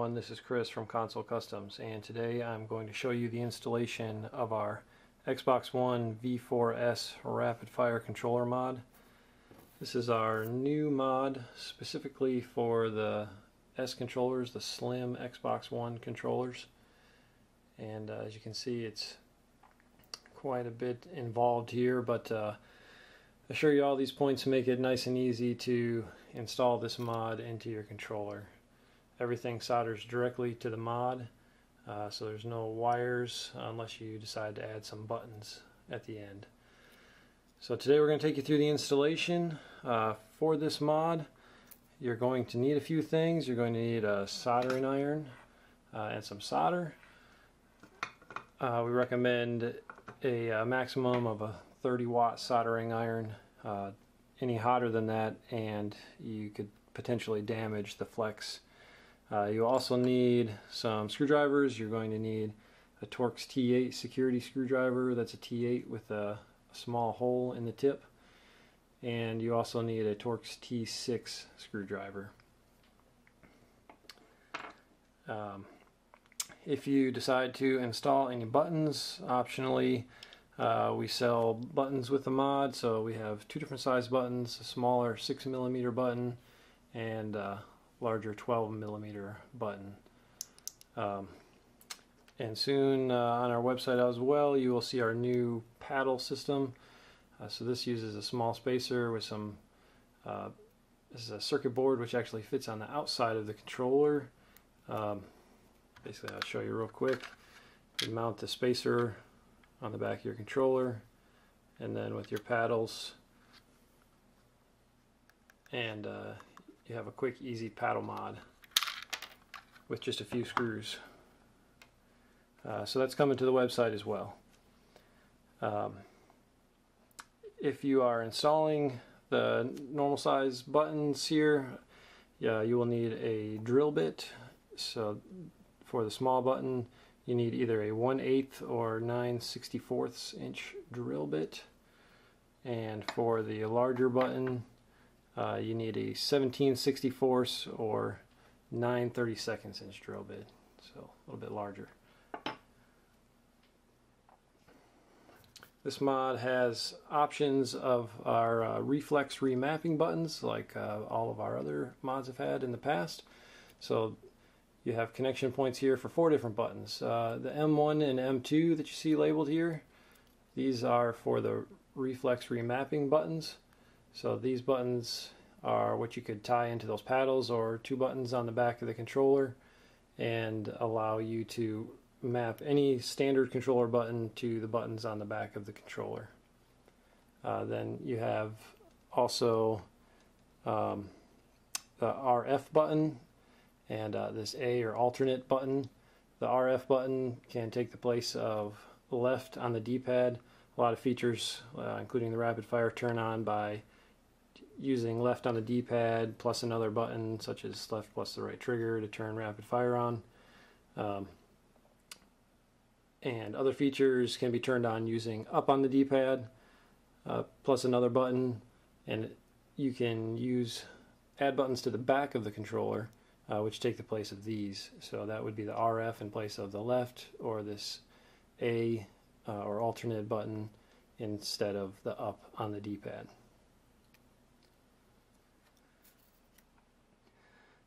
everyone, this is Chris from Console Customs and today I'm going to show you the installation of our Xbox One V4S Rapid Fire Controller mod. This is our new mod specifically for the S controllers, the slim Xbox One controllers and uh, as you can see it's quite a bit involved here but uh, I'll show you all these points make it nice and easy to install this mod into your controller everything solders directly to the mod uh, so there's no wires unless you decide to add some buttons at the end. So today we're going to take you through the installation uh, for this mod. You're going to need a few things. You're going to need a soldering iron uh, and some solder. Uh, we recommend a, a, maximum of a 30 watt soldering iron. Uh, any hotter than that and you could potentially damage the flex uh, you also need some screwdrivers. You're going to need a Torx T8 security screwdriver. That's a T8 with a, small hole in the tip. And you also need a Torx T6 screwdriver. Um, if you decide to install any buttons, optionally, uh, we sell buttons with the mod. So we have two different size buttons, a smaller 6 millimeter button and uh, larger 12 millimeter button. Um, and soon uh, on our website as well, you will see our new paddle system. Uh, so this uses a small spacer with some, uh, this is a circuit board which actually fits on the outside of the controller. Um, basically, I'll show you real quick. You mount the spacer on the back of your controller, and then with your paddles, and uh, you have a quick easy paddle mod with just a few screws. Uh, so that's coming to the website as well. Um, if you are installing the normal size buttons here, yeah, you will need a drill bit. So for the small button, you need either a 1 8 or 9 64ths inch drill bit. And for the larger button, uh, you need a 1764 or 9 32nds inch drill bit, so a little bit larger. This mod has options of our uh, reflex remapping buttons like uh, all of our other mods have had in the past. So you have connection points here for four different buttons. Uh, the M1 and M2 that you see labeled here, these are for the reflex remapping buttons. So these buttons are what you could tie into those paddles or two buttons on the back of the controller and allow you to map any standard controller button to the buttons on the back of the controller. Uh, then you have also um, the RF button and uh, this A or alternate button. The RF button can take the place of left on the D-pad. A lot of features, uh, including the rapid fire turn on by using left on the D-pad plus another button such as left plus the right trigger to turn rapid fire on. Um, and other features can be turned on using up on the D-pad uh, plus another button and you can use add buttons to the back of the controller uh, which take the place of these so that would be the RF in place of the left or this A uh, or alternate button instead of the up on the D-pad.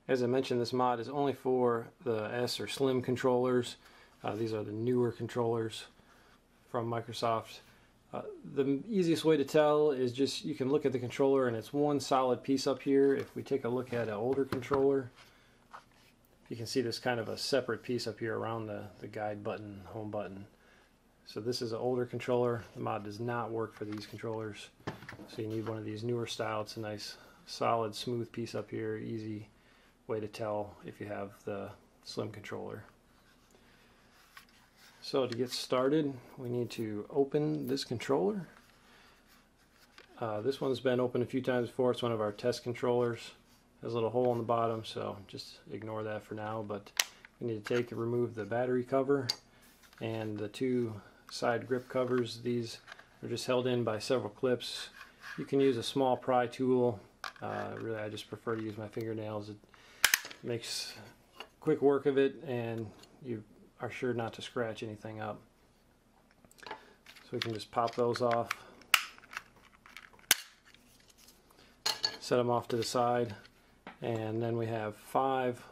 As I mentioned, this mod is only for the S or Slim controllers. Uh, these are the newer controllers from Microsoft. Uh, the easiest way to tell is just you can look at the controller and it's one solid piece up here. If we take a look at an older controller, you can see this kind of a separate piece up here around the, the guide button, home button. So this is an older controller. The mod does not work for these controllers. So you need one of these newer style. It's a nice solid smooth piece up here, easy way to tell if you have the slim controller. So to get started, we need to open this controller. Uh, this one's been opened a few times before. It's one of our test controllers. Has a little hole in the bottom, so just ignore that for now. But we need to take and remove the battery cover and the two side grip covers. These are just held in by several clips. You can use a small pry tool. Uh, really, I just prefer to use my fingernails. It makes quick work of it and you are sure not to scratch anything up. So we can just pop those off. Set them off to the side and then we have five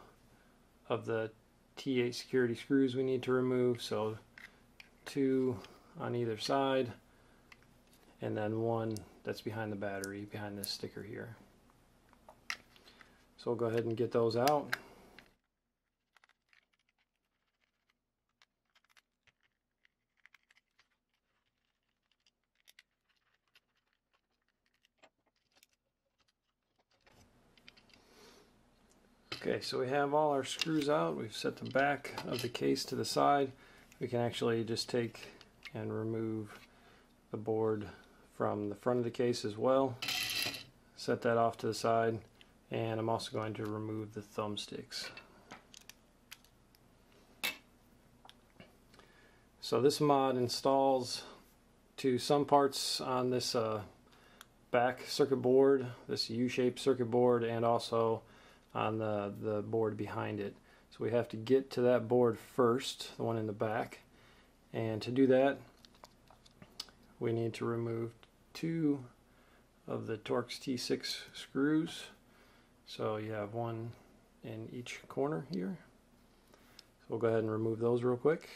of the T8 security screws we need to remove so two on either side and then one that's behind the battery behind this sticker here. So we'll go ahead and get those out. Okay, so we have all our screws out. We've set the back of the case to the side. We can actually just take and remove the board from the front of the case as well. Set that off to the side and I'm also going to remove the thumbsticks. So this mod installs to some parts on this uh, back circuit board, this U-shaped circuit board, and also on the, the board behind it. So we have to get to that board first, the one in the back. And to do that, we need to remove two of the Torx T6 screws. So you have one in each corner here. So we'll go ahead and remove those real quick.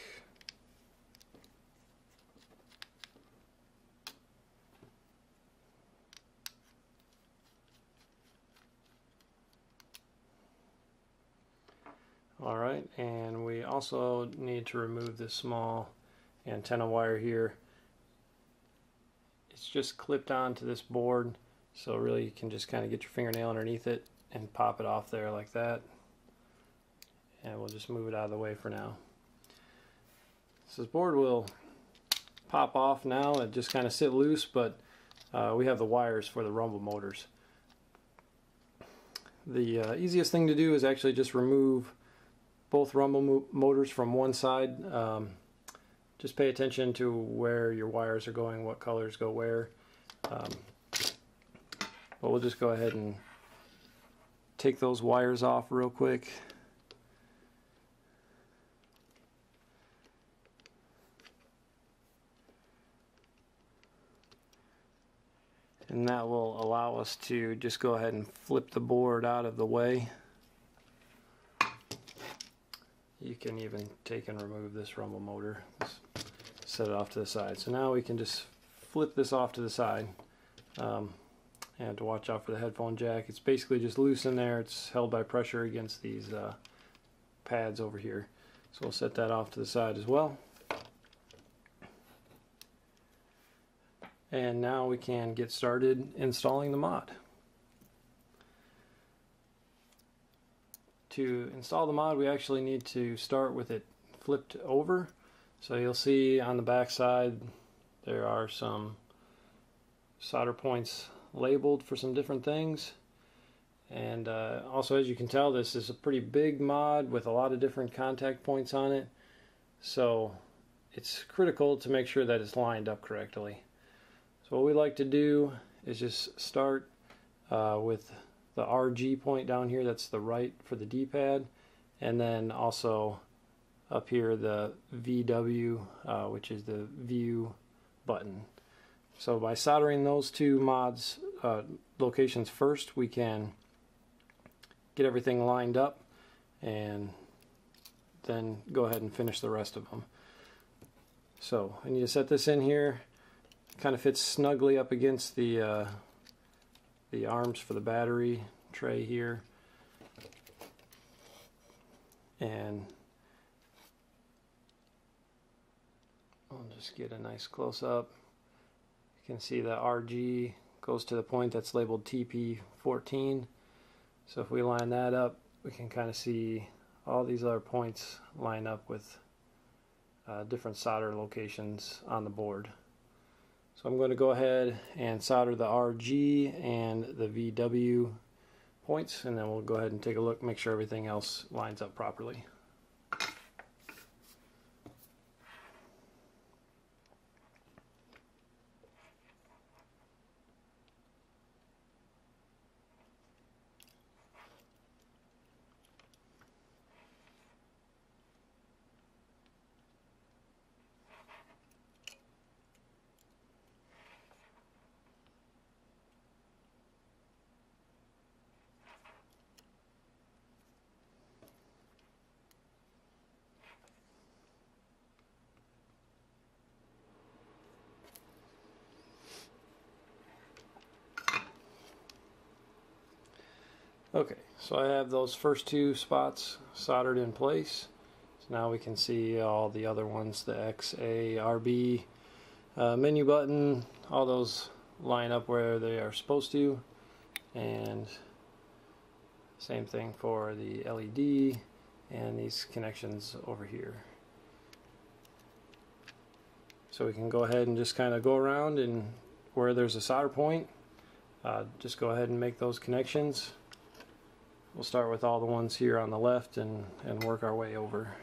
Alright, and we also need to remove this small antenna wire here. It's just clipped onto this board, so really you can just kind of get your fingernail underneath it and pop it off there like that. And we'll just move it out of the way for now. So this board will pop off now and just kind of sit loose, but uh, we have the wires for the rumble motors. The uh, easiest thing to do is actually just remove both rumble mo motors from one side. Um, just pay attention to where your wires are going, what colors go where. Um, but we'll just go ahead and take those wires off real quick. And that will allow us to just go ahead and flip the board out of the way. You can even take and remove this rumble motor. Just set it off to the side. So now we can just flip this off to the side. Um, and to watch out for the headphone jack. It's basically just loose in there. It's held by pressure against these uh, pads over here. So we'll set that off to the side as well. And now we can get started installing the mod. To install the mod we actually need to start with it flipped over. So you'll see on the back side there are some solder points labeled for some different things. And uh, also, as you can tell, this is a pretty big mod with a lot of different contact points on it. So it's critical to make sure that it's lined up correctly. So what we like to do is just start uh, with the RG point down here, that's the right for the D-pad, and then also up here the VW, uh, which is the view button. So by soldering those two mods uh, locations first, we can get everything lined up and then go ahead and finish the rest of them. So I need to set this in here. Kind of fits snugly up against the uh, the arms for the battery tray here. And I'll just get a nice close up You can see the RG goes to the point that's labeled TP14. So if we line that up, we can kind of see all these other points line up with uh, different solder locations on the board. So I'm going to go ahead and solder the RG and the VW points and then we'll go ahead and take a look, make sure everything else lines up properly. Okay, so I have those first two spots soldered in place. So now we can see all the other ones, the X, A, RB, uh, menu button, all those line up where they are supposed to. And same thing for the LED and these connections over here. So we can go ahead and just kind of go around and where there's a solder point, uh, just go ahead and make those connections. We'll start with all the ones here on the left and, and work our way over.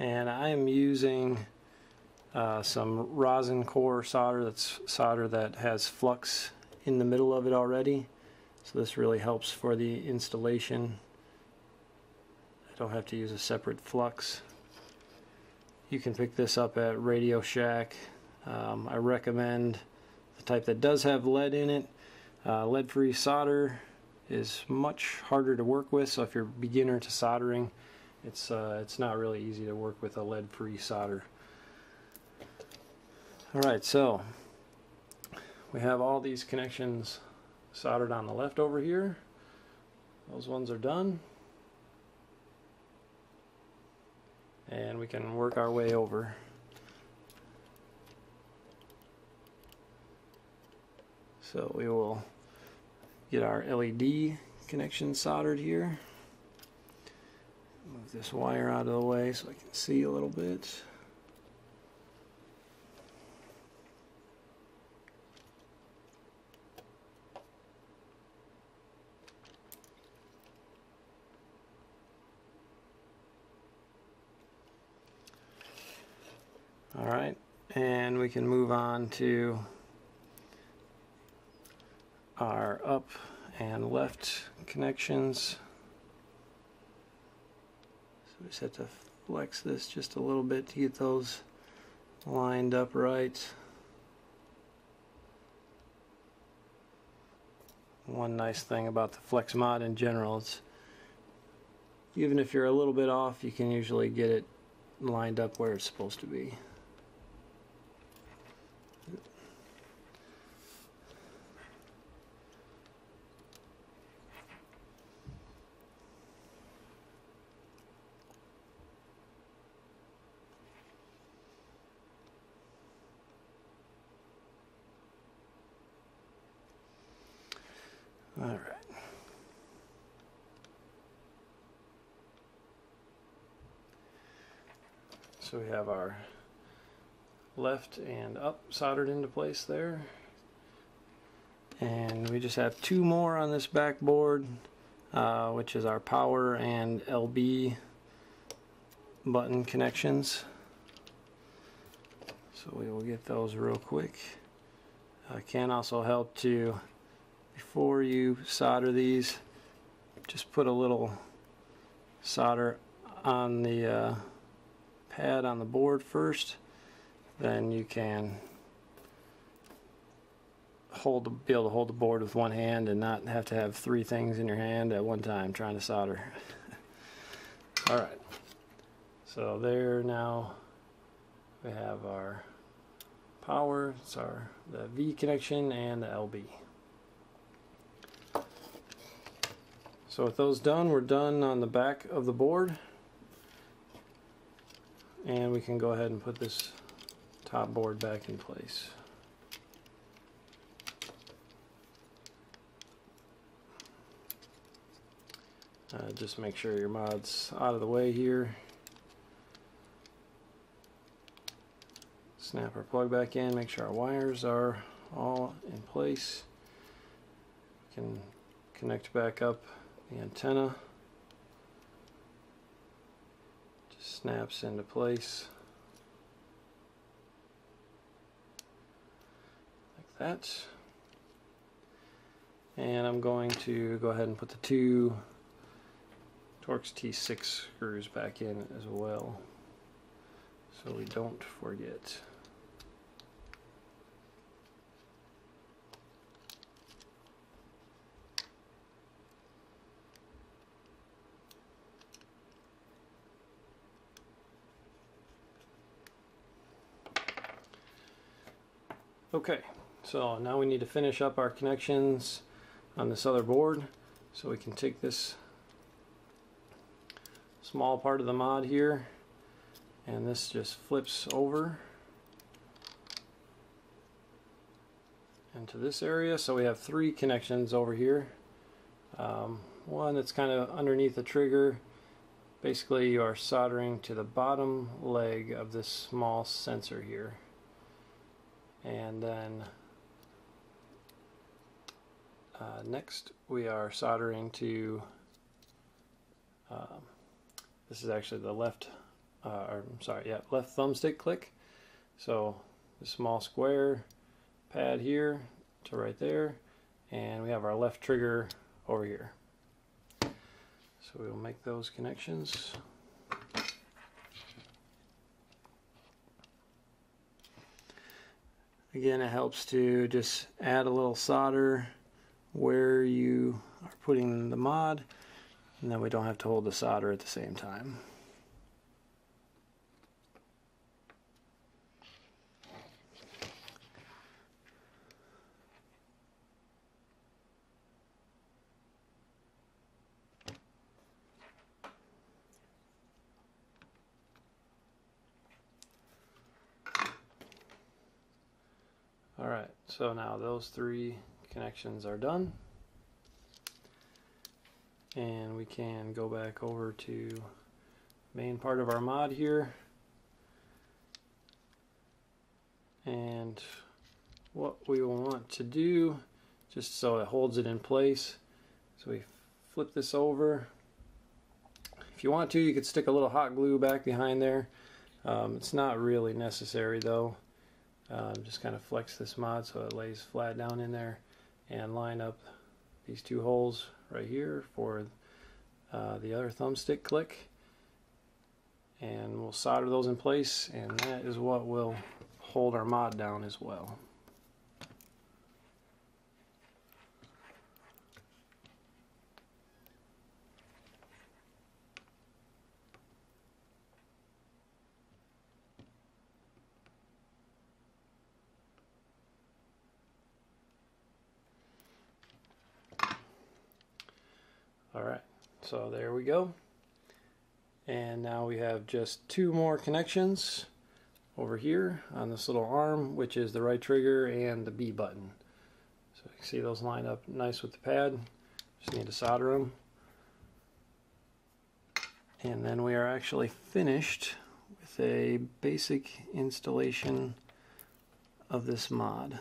and I am using uh, some rosin core solder that's solder that has flux in the middle of it already. So this really helps for the installation. I don't have to use a separate flux. You can pick this up at Radio Shack. Um, I recommend the type that does have lead in it. Uh, lead free solder is much harder to work with. So if you're beginner to soldering it's uh, it's not really easy to work with a lead free solder alright so we have all these connections soldered on the left over here. Those ones are done. And we can work our way over. So we will get our LED connection soldered here. Move this wire out of the way so I can see a little bit. All right, and we can move on to our up and left connections. So we just have to flex this just a little bit to get those lined up right. One nice thing about the Flex mod in general is even if you're a little bit off, you can usually get it lined up where it's supposed to be. All right. So we have our left and up soldered into place there. And we just have two more on this backboard, uh, which is our power and LB button connections. So we will get those real quick. Can also help to before you solder these just put a little solder on the uh, pad on the board first. Then you can hold the, be able to hold the board with one hand and not have to have three things in your hand at one time trying to solder. Alright so there now we have our power. It's our the V connection and the LB So with those done, we're done on the back of the board. And we can go ahead and put this top board back in place. Uh, just make sure your mod's out of the way here. Snap our plug back in, make sure our wires are all in place. We can connect back up the antenna just snaps into place like that and I'm going to go ahead and put the two Torx T6 screws back in as well so we don't forget. Okay, so now we need to finish up our connections on this other board. So we can take this small part of the mod here and this just flips over into this area. So we have three connections over here. Um, one that's kind of underneath the trigger. Basically you are soldering to the bottom leg of this small sensor here. And then uh, next we are soldering to, um, this is actually the left, uh, or I'm sorry, yeah, left thumbstick click. So the small square pad here to right there and we have our left trigger over here. So we'll make those connections. Again, it helps to just add a little solder where you are putting the mod and then we don't have to hold the solder at the same time. Alright, so now those three connections are done. And we can go back over to main part of our mod here. And what we want to do, just so it holds it in place, so we flip this over. If you want to, you could stick a little hot glue back behind there. Um, it's not really necessary though. Um, just kind of flex this mod so it lays flat down in there and line up these two holes right here for uh, the other thumbstick click and we'll solder those in place and that is what will hold our mod down as well. Alright, so there we go. And now we have just two more connections over here on this little arm, which is the right trigger and the B button. So you can see those line up nice with the pad. Just need to solder them. And then we are actually finished with a basic installation of this mod.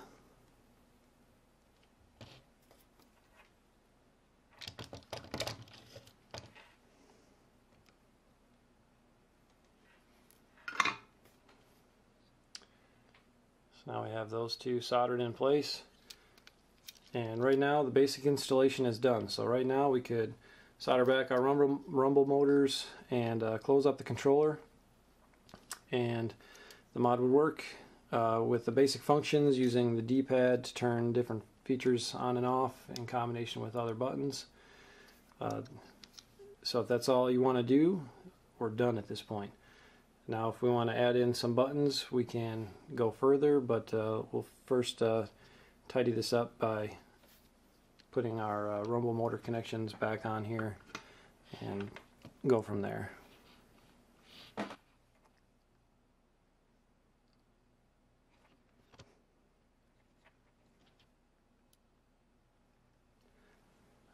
Now we have those two soldered in place. And right now the basic installation is done. So right now we could solder back our rumble, rumble motors and uh, close up the controller. And the mod would work uh, with the basic functions using the D-pad to turn different features on and off in combination with other buttons. Uh, so if that's all you want to do, we're done at this point. Now if we want to add in some buttons we can go further but uh, we'll first uh, tidy this up by putting our uh, rumble motor connections back on here and go from there.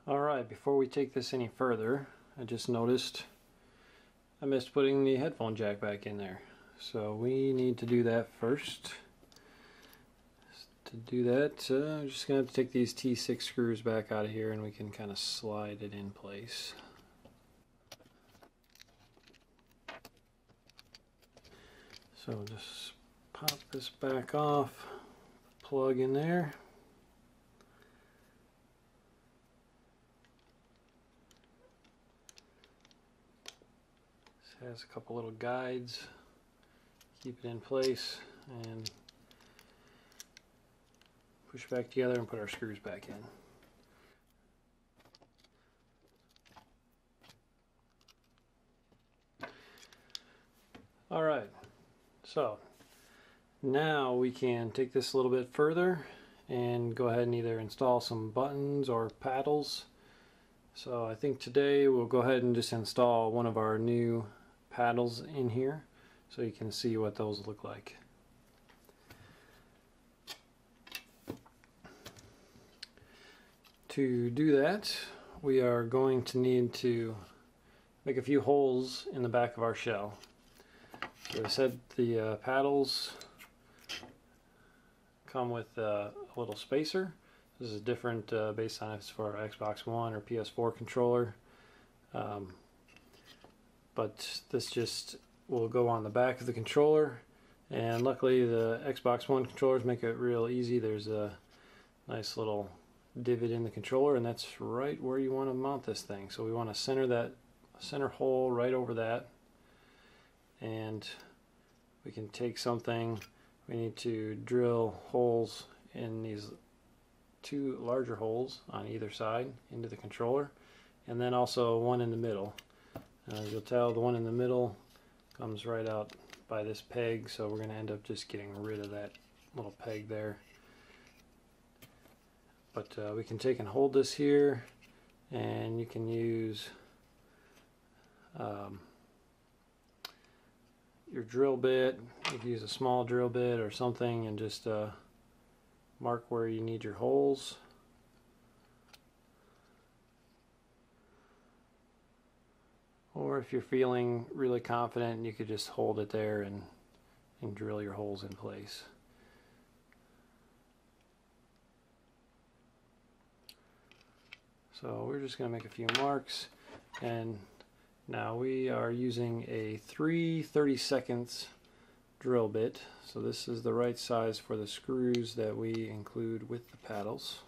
Alright, before we take this any further, I just noticed I missed putting the headphone jack back in there. So we need to do that first. To do that, uh, I'm just going to have to take these T6 screws back out of here and we can kind of slide it in place. So just pop this back off, plug in there. Has a couple little guides keep it in place and push back together and put our screws back in. Alright, so Now we can take this a little bit further and go ahead and either install some buttons or paddles. So I think today we'll go ahead and just install one of our new paddles in here so you can see what those look like. To do that, we are going to need to make a few holes in the back of our shell. So I said the uh, paddles come with uh, a little spacer. This is a different uh, based on if it's for Xbox One or PS4 controller. Um, but this just will go on the back of the controller and luckily the Xbox One controllers make it real easy. There's a nice little divot in the controller and that's right where you want to mount this thing. So we want to center that center hole right over that and we can take something we need to drill holes in these two larger holes on either side into the controller and then also one in the middle as you'll tell the one in the middle comes right out by this peg so we're going to end up just getting rid of that little peg there. But uh, we can take and hold this here and you can use um, your drill bit you can use a small drill bit or something and just uh, mark where you need your holes or if you're feeling really confident you could just hold it there and, and drill your holes in place So we're just going to make a few marks and now we are using a 3 30 seconds drill bit. So this is the right size for the screws that we include with the paddles.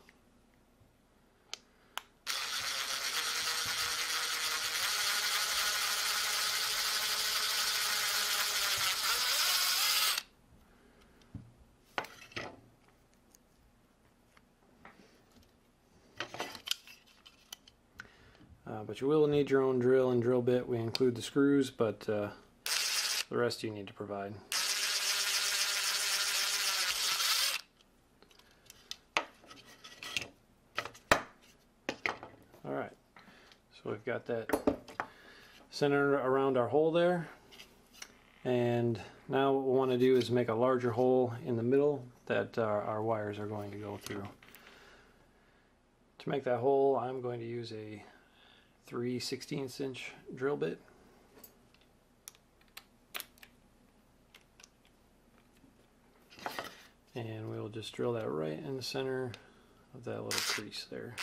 Uh, you will need your own drill and drill bit. We include the screws, but uh, the rest you need to provide. Alright, so we've got that centered around our hole there. And now what we want to do is make a larger hole in the middle that our, our wires are going to go through. To make that hole, I'm going to use a 3 16 inch drill bit. And we'll just drill that right in the center of that little crease there.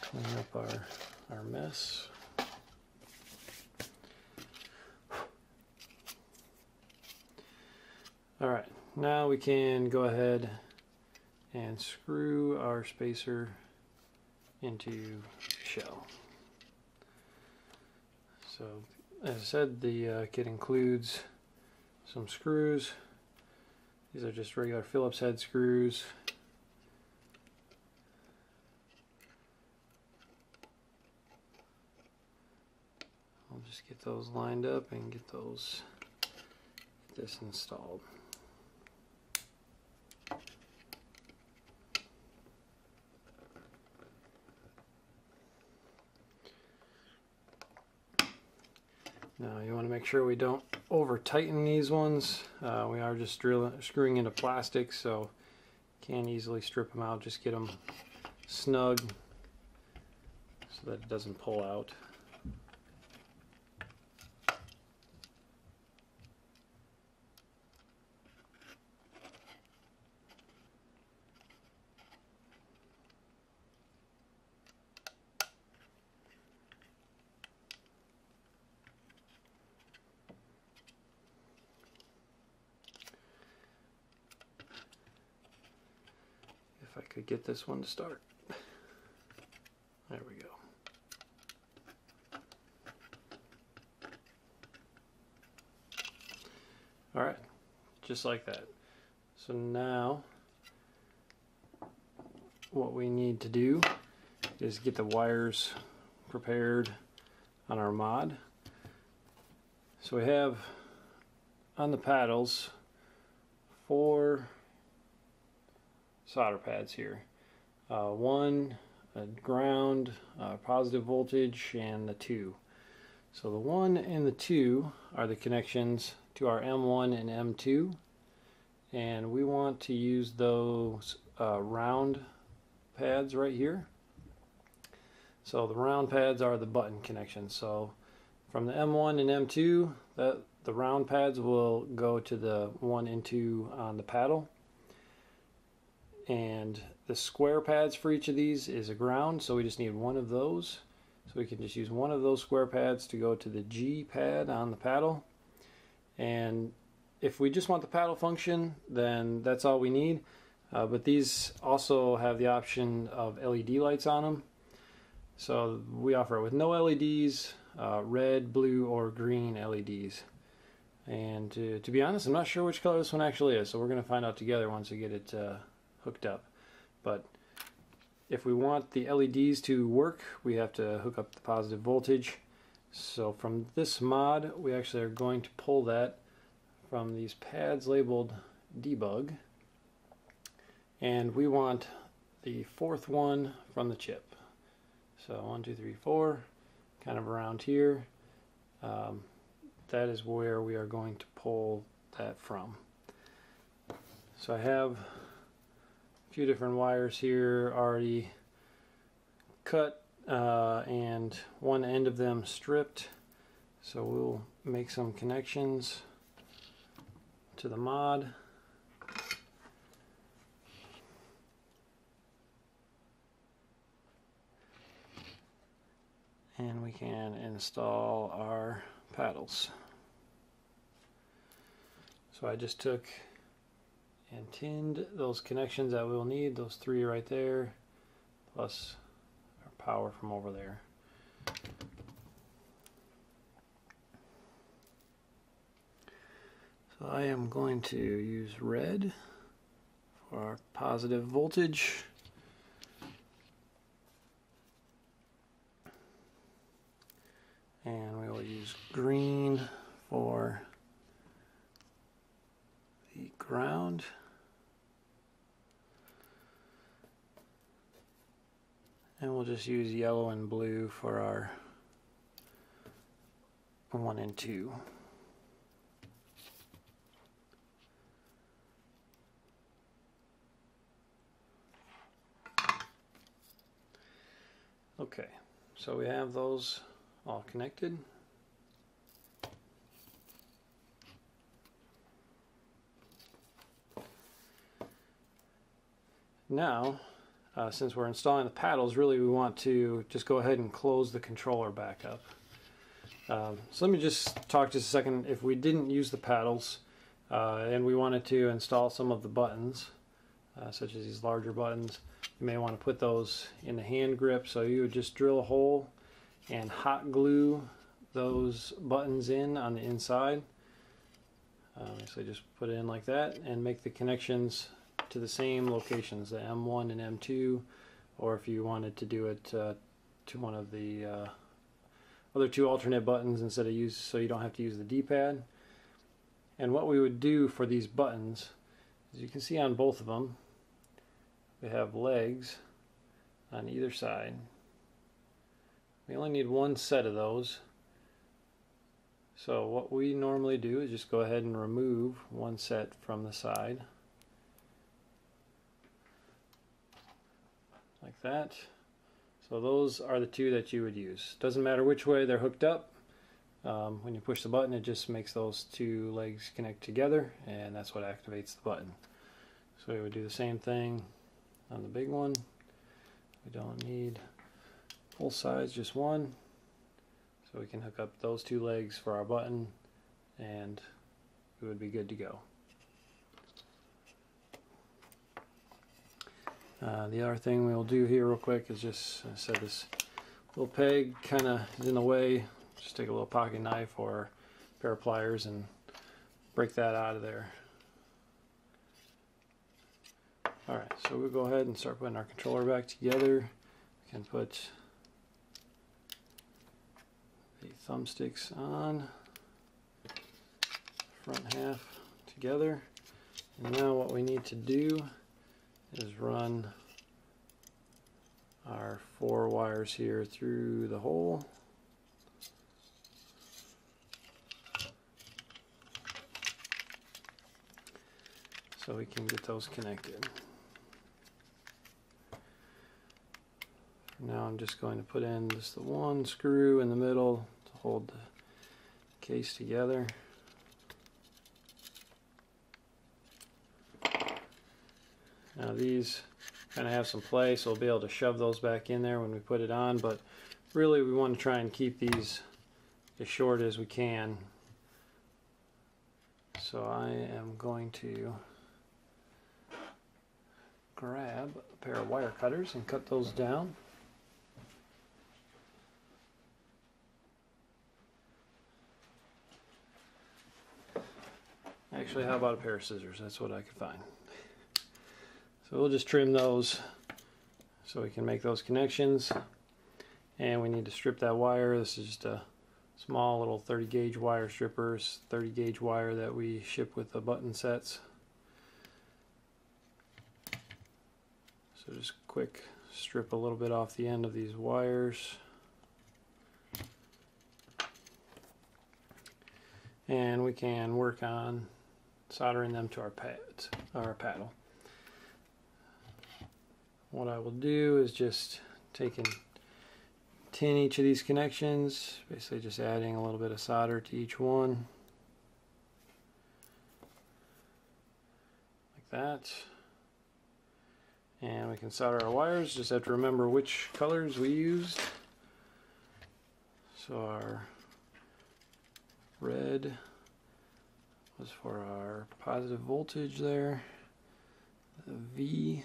Clean up our mess. All right, now we can go ahead and screw our spacer into shell. So as I said, the uh, kit includes some screws. These are just regular Phillips head screws. I'll just get those lined up and get those this installed. Now you want to make sure we don't over tighten these ones. Uh, we are just drilling, screwing into plastic so can easily strip them out. Just get them snug so that it doesn't pull out. I could get this one to start. There we go. Alright, just like that. So now what we need to do is get the wires prepared on our mod. So we have on the paddles four solder pads here. Uh, one a ground, uh, positive voltage, and the two. So the one and the two are the connections to our M1 and M2 and we want to use those uh, round pads right here. So the round pads are the button connections. So from the M1 and M2, that the round pads will go to the 1 and 2 on the paddle. And the square pads for each of these is a ground, so we just need one of those. So we can just use one of those square pads to go to the G pad on the paddle. And if we just want the paddle function, then that's all we need. Uh, but these also have the option of LED lights on them. So we offer it with no LEDs, uh, red, blue, or green LEDs. And to, to, be honest, I'm not sure which color this one actually is, so we're going to find out together once we get it uh, hooked up. But if we want the LEDs to work, we have to hook up the positive voltage. So from this mod, we actually are going to pull that from these pads labeled debug. And we want the fourth one from the chip. So one two three four kind of around here. Um, that is where we are going to pull that from. So I have few different wires here already cut uh, and one end of them stripped so we'll make some connections to the mod. And we can install our paddles. So I just took and tinned those connections that we'll need, those three right there, plus our power from over there. So I am going to use red for our positive voltage. And we will use green for the ground. And we'll just use yellow and blue for our one and two. Okay, so we have those all connected. Now, uh, since we're installing the paddles, really we want to just go ahead and close the controller back up. Um, so let me just talk just a second. If we didn't use the paddles uh, and we wanted to install some of the buttons, uh, such as these larger buttons, you may want to put those in the hand grip. So you would just drill a hole and hot glue those buttons in on the inside. Um, so just put it in like that and make the connections to the same locations, the M1 and M2, or if you wanted to do it uh, to one of the uh, other two alternate buttons instead of use, so you don't have to use the D-pad. And what we would do for these buttons, as you can see on both of them, we have legs on either side. We only need one set of those. So what we normally do is just go ahead and remove one set from the side. Like that. So those are the two that you would use. Doesn't matter which way they're hooked up. Um, when you push the button it just makes those two legs connect together and that's what activates the button. So we would do the same thing on the big one. We don't need full size, just one. So we can hook up those two legs for our button and we would be good to go. Uh, the other thing we'll do here real quick is just, I said this little peg kind of is in the way. Just take a little pocket knife or a pair of pliers and break that out of there. Alright, so we'll go ahead and start putting our controller back together. We can put the thumbsticks on, front half together. And now what we need to do is run our four wires here through the hole. So we can get those connected. Now I'm just going to put in just the one screw in the middle to hold the case together. Now these kind of have some play so we'll be able to shove those back in there when we put it on but really we want to try and keep these as short as we can. So I am going to grab a pair of wire cutters and cut those down. Actually, how about a pair of scissors? That's what I could find. So we'll just trim those so we can make those connections. And we need to strip that wire. This is just a small little 30 gauge wire strippers, 30 gauge wire that we ship with the button sets. So just quick strip a little bit off the end of these wires. And we can work on soldering them to our pads, our paddle. What I will do is just taking 10 each of these connections, basically just adding a little bit of solder to each one. Like that. And we can solder our wires, just have to remember which colors we used. So our red was for our positive voltage there. The V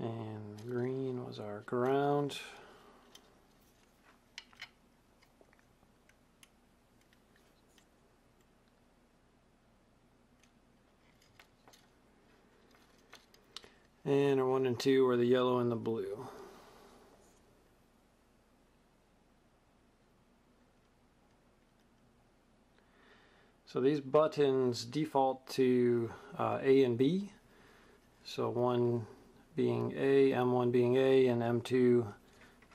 and our ground. And our one and two are the yellow and the blue. So these buttons default to uh, A and B. So one being A, M1 being A, and M2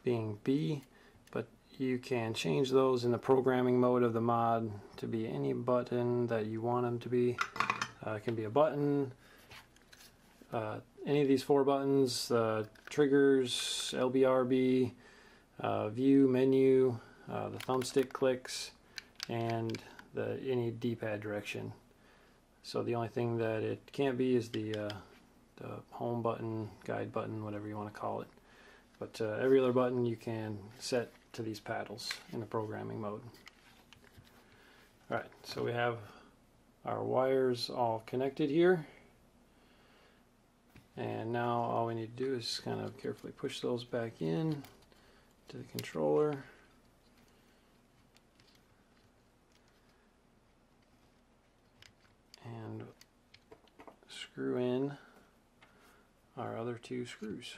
being B. But you can change those in the programming mode of the mod to be any button that you want them to be. Uh, it can be a button, uh, any of these four buttons, uh, triggers, LBRB, uh, view, menu, uh, the thumbstick clicks, and the any D-pad direction. So the only thing that it can't be is the, uh, the home button, guide button, whatever you want to call it. But uh, every other button you can set to these paddles in the programming mode. Alright, so we have our wires all connected here. And now all we need to do is kind of carefully push those back in to the controller. And screw in our other two screws.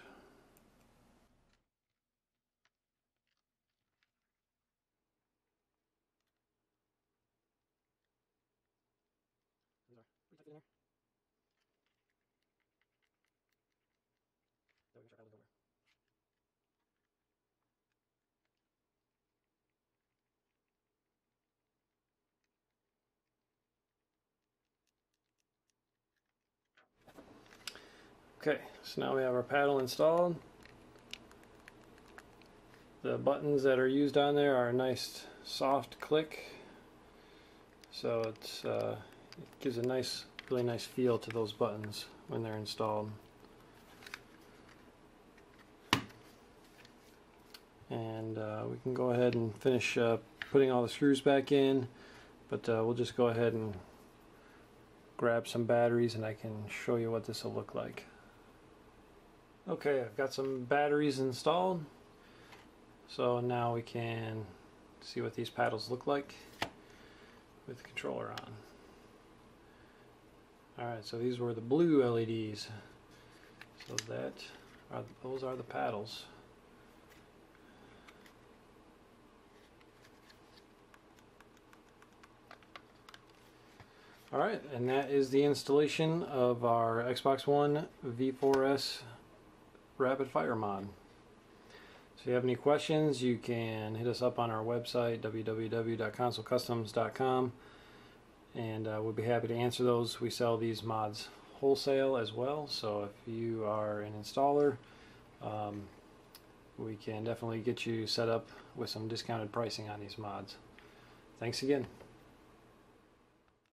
Okay, so now we have our paddle installed. The buttons that are used on there are a nice soft click. So it's uh, it gives a nice, really nice feel to those buttons when they're installed. And uh, we can go ahead and finish uh, putting all the screws back in, but uh, we'll just go ahead and grab some batteries and I can show you what this will look like. Okay, I've got some batteries installed. So now we can see what these paddles look like with the controller on. Alright, so these were the blue LEDs. So that are those are the paddles. Alright, and that is the installation of our Xbox One V4S Rapid Fire mod. So if you have any questions, you can hit us up on our website, www.consolecustoms.com, and uh, we'll be happy to answer those. We sell these mods wholesale as well, so if you are an installer, um, we can definitely get you set up with some discounted pricing on these mods. Thanks again.